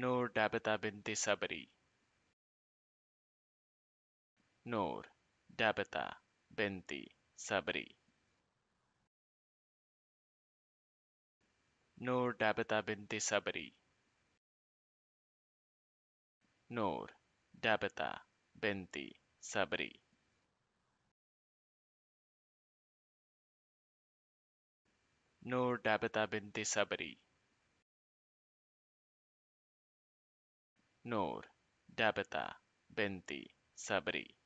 Nur Dhabitah binti Sabri. Nur Dhabitah binti Sabri. Nur Dhabitah binti Sabri. Nur Dhabitah binti Sabri. Nur Dhabitah binti Sabri. Nur, Dhabitah, Binti, Sabri.